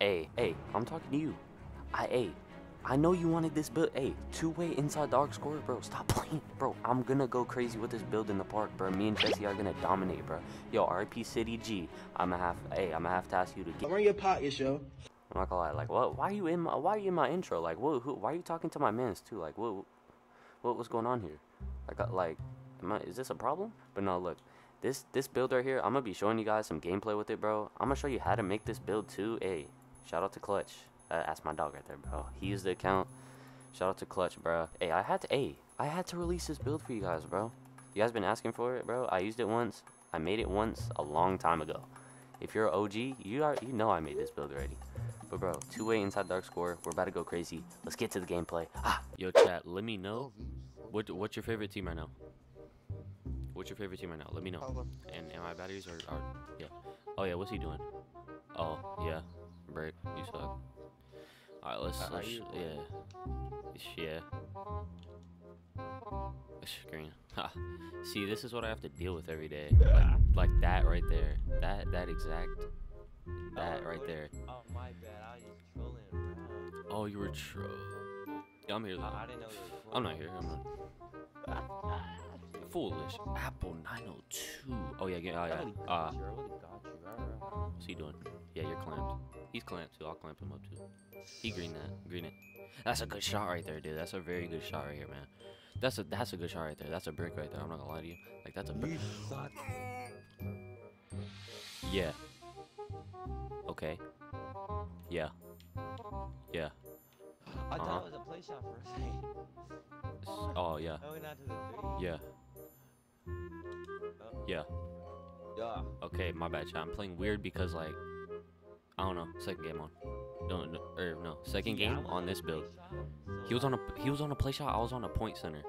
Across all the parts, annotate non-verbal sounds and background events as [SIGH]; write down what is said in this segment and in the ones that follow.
Hey, hey, I'm talking to you. I, hey, I know you wanted this build. Hey, two-way inside dog score, bro. Stop playing, bro. I'm gonna go crazy with this build in the park, bro. Me and Jesse are gonna dominate, bro. Yo, RP City G. I'm gonna have, hey, I'm gonna have to ask you to get. Run your pockets, yo. I'm not gonna lie. Like, what? Why are you in my? Why are you in my intro? Like, what? Who? Why are you talking to my mans too? Like, what? What? What's going on here? Like, uh, like, am I? Is this a problem? But no, look. This this build right here, I'm gonna be showing you guys some gameplay with it, bro. I'm gonna show you how to make this build too. Hey, shout out to Clutch. Uh, that's my dog right there, bro. He used the account. Shout out to Clutch, bro. Hey, I had to. Hey, I had to release this build for you guys, bro. You guys been asking for it, bro. I used it once. I made it once a long time ago. If you're an OG, you are you know I made this build already. But bro, two-way inside the arc scorer. We're about to go crazy. Let's get to the gameplay. Ah, yo, chat. Let me know what what's your favorite team right now. What's your favorite team right now? Let me know. And and my batteries are, are yeah. Oh yeah, what's he doing? Oh yeah, break. You suck. All right, let's, Uh, let's yeah, yeah. Screen. Ha. See, this is what I have to deal with every day. Like, like that right there. That that exact. That right there. Oh my bad, I was just trolling. Oh, you were tro. Yeah, I'm here. Though. I, didn't know I'm not here. I'm not. Foolish. Apple 902. Oh yeah, yeah, oh, yeah. Uh, got you, I would've got you, right, right. what's he doing? Yeah, you're clamped. He's clamped too. I'll clamp him up too. He green that. Green it. That's a good shot right there, dude. That's a very good shot right here, man. That's a that's a good shot right there. That's a brick right there. I'm not gonna lie to you. Like that's a brick. Yeah. Okay. Yeah. Yeah. I thought Uh-huh. it was a play shot for a second. Oh yeah. [LAUGHS] I went to the three. Yeah. Oh. Yeah. Yeah. Okay, my bad, chat. I'm playing weird because like I don't know. Second game on. No, no, or no. Second game on this build. He was on a he was on a play shot. I was on a point center.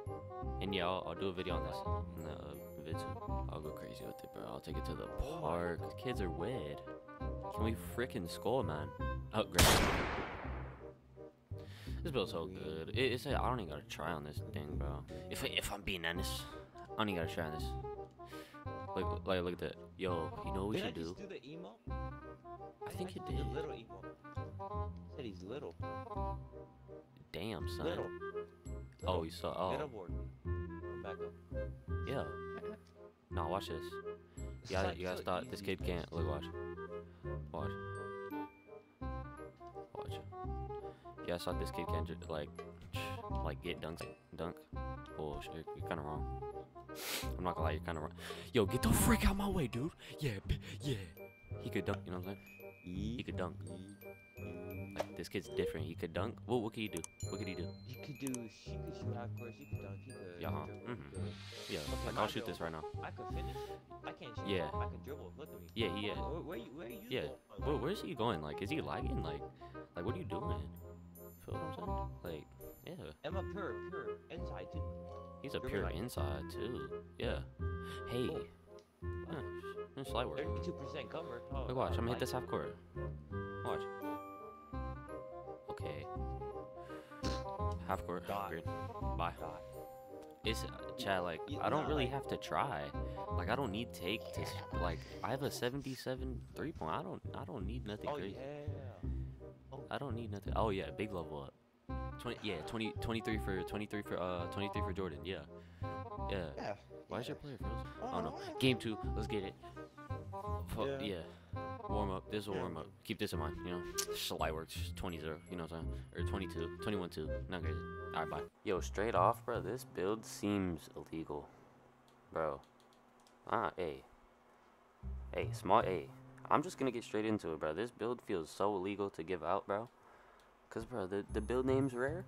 And yeah, I'll, I'll do a video on this in the uh, vid. I'll go crazy with it, bro. I'll take it to the park. The kids are weird. Can we freaking score, man? Oh, great. This build's so good. It, it's a, I don't even gotta try on this thing, bro. If I- if I'm being honest, I don't even gotta try this. Like like look at that. Yo, you know what we Did I should do? just do the emo? I think you did. The little emo. Said he's little. Damn, son. Little. Oh, you saw. Oh. Get Oh, aboard. Back up. yeah. Nah, watch this. You gotta, you gotta stop. This kid can't. Look, watch. Watch. Watch. You gotta stop. This kid can't like, like get dunked. Dunk. Oh shit, you're kind of wrong. I'm not gonna lie, you're kind of wrong. Yo, get the freak out my way, dude. Yeah, yeah. He could dunk. You know what I'm saying? He could dunk. Like this kid's different. He could dunk. What? What could he do? What could he do? He could do. She could shoot half course. He could dunk. He could. Yeah, huh, he mhm. Yeah. Okay, Like I'll shoot this right now. I could finish. I can't shoot. Yeah. I can dribble. Look at me. Yeah, he. Yeah. Where, where you? Where you? Yeah. going? Where, where's he going? Like, is he lagging? Like, like what are you doing? Feel what I'm saying? Like, yeah. I'm a pure, pure inside too. He's a You're pure right. inside too. Yeah. Hey. Oh. Huh, Slide work. Thirty-two percent cover. Oh, Look, watch. I'm gonna hit this half court. Watch. Okay. Half court. Green. Bye. Dot. It's uh, Chad. Like, Yeah, I don't really like- have to try. Like, I don't need take to like. I have a 77 three point. I don't. I don't need nothing Oh crazy. yeah. Oh, I don't need nothing. Oh yeah, big level up. 20 yeah, 20 23 for 23 for uh 23 for Jordan. Yeah. Yeah. Yeah. Why is your player frozen? Oh, Oh no. Game 2. Let's get it. Fu- Yeah. yeah. Warm up. This is a Yeah. warm up. Keep this in mind, you know. Sly works 20 0, you know what I'm saying? Or 22, 21 2. Not crazy. All right, bye. Yo, straight off, bro, this build seems illegal. Bro. Ah, A. A, small A. I'm just gonna get straight into it, bro. This build feels so illegal to give out, bro. Cause, bro, the, the build name's rare.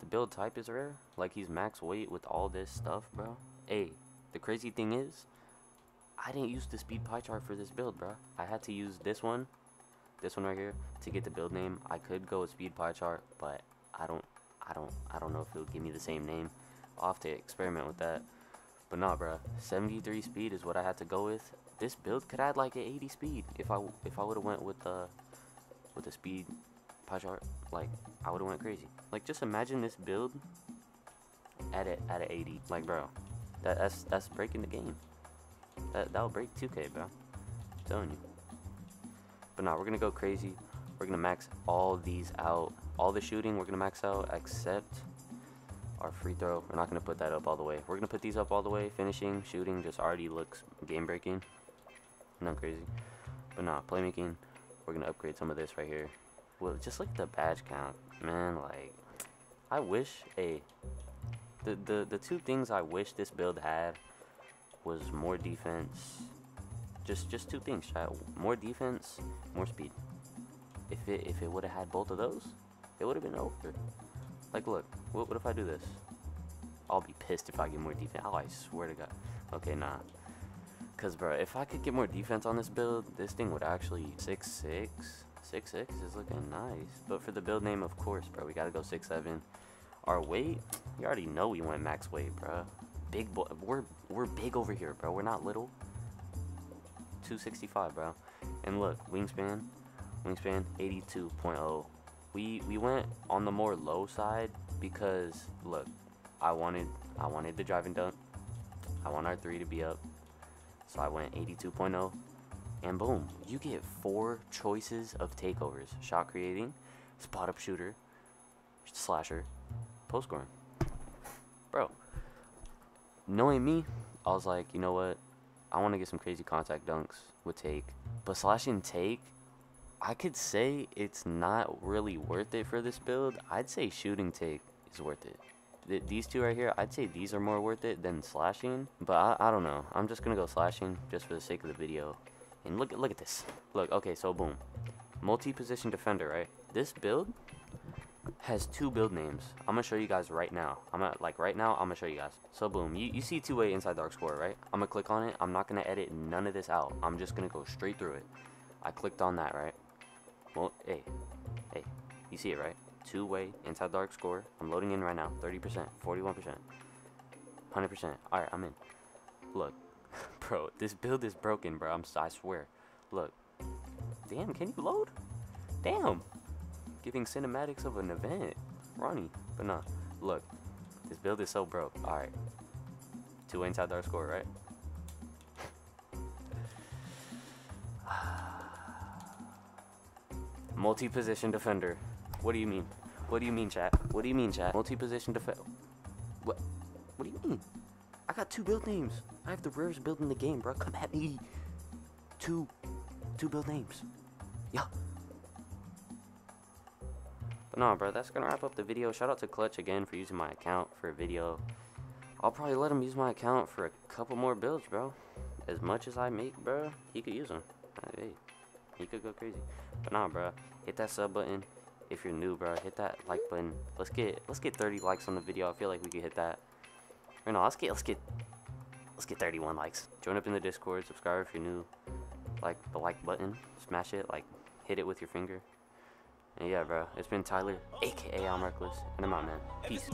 The build type is rare. Like, he's max weight with all this stuff, bro. Hey, the crazy thing is, I didn't use the speed pie chart for this build, bro. I had to use this one, this one right here, to get the build name. I could go with speed pie chart, but I don't, I don't, I don't know if it'll give me the same name. I'll have to experiment with that. But nah, bro. 73 speed is what I had to go with. This build could add like an 80 speed if I if I would have went with the with the speed pie chart. Like I would have went crazy. Like just imagine this build at a at a 80. Like bro, that that's that's breaking the game. That that'll break 2K, bro. I'm telling you. But nah, we're gonna go crazy. we're gonna max all these out. All the shooting we're gonna max out except our free throw. We're not gonna put that up all the way. We're gonna put these up all the way. Finishing, shooting just already looks game breaking. Not crazy. But nah, playmaking, we're gonna upgrade some of this right here. Well, just look at the badge count. Man, like I wish a the the the two things I wish this build had was more defense. Just just two things. More defense, more speed. If it if it would have had both of those, it would have been over. Like, look, what, what if I do this? I'll be pissed if I get more defense. Oh, I swear to God. Okay, nah. Cause, bro, if I could get more defense on this build, this thing would actually six six. Six six is looking nice. But for the build name, of course, bro, we gotta go six seven. Our weight, you already know we went max weight, bro. Big boy, we're we're big over here, bro. We're not little. 265, bro. And look, wingspan, wingspan 82.0. We we went on the more low side because look, I wanted I wanted the driving dunk. I want our three to be up. So I went 82.0 and boom, you get four choices of takeovers. Shot creating, spot up shooter, slasher, post scoring. Bro, knowing me, I was like, you know what? I want to get some crazy contact dunks with take. But slashing take, I could say it's not really worth it for this build. I'd say shooting take is worth it. Th these two right here, I'd say these are more worth it than slashing. But I, I don't know. I'm just going to go slashing just for the sake of the video. And look, look at this. Look, okay, so boom. Multi-position defender, right? This build has two build names. I'm gonna show you guys right now. I'm gonna like right now. I'm gonna show you guys. So boom, you, you see two-way inside the arc scorer, right? I'm gonna click on it. I'm not gonna edit none of this out. I'm just gonna go straight through it. I clicked on that, right? Well, hey, hey, you see it, right? Two-way inside the arc scorer. I'm loading in right now. 30%, 41%, 100%. All right, I'm in. Look, [LAUGHS] bro, this build is broken, bro. I'm I swear. Look, damn, can you load? Damn giving cinematics of an event. Ronnie. But nah, look. This build is so broke. Alright. two-way inside the arc scorer, right? [SIGHS] Multi-position defender. What do you mean? What do you mean, chat? What do you mean, chat? Multi-position defender. What? What do you mean? I got two build names. I have the rarest build in the game, bro. Come at me. Two, two build names. Yeah. But nah, bro, that's gonna wrap up the video. Shout out to Clutch again for using my account for a video. I'll probably let him use my account for a couple more builds, bro. As much as I make, bro, he could use them. Hey, he could go crazy. But nah, bro, hit that sub button if you're new, bro. Hit that like button. Let's get let's get 30 likes on the video. I feel like we could hit that. Or no, let's get let's get let's get 31 likes. Join up in the Discord. Subscribe if you're new. Like the like button. Smash it. Like hit it with your finger. And yeah, bro, it's been Tyler, aka I'm Wreckless, and I'm out, man. Peace.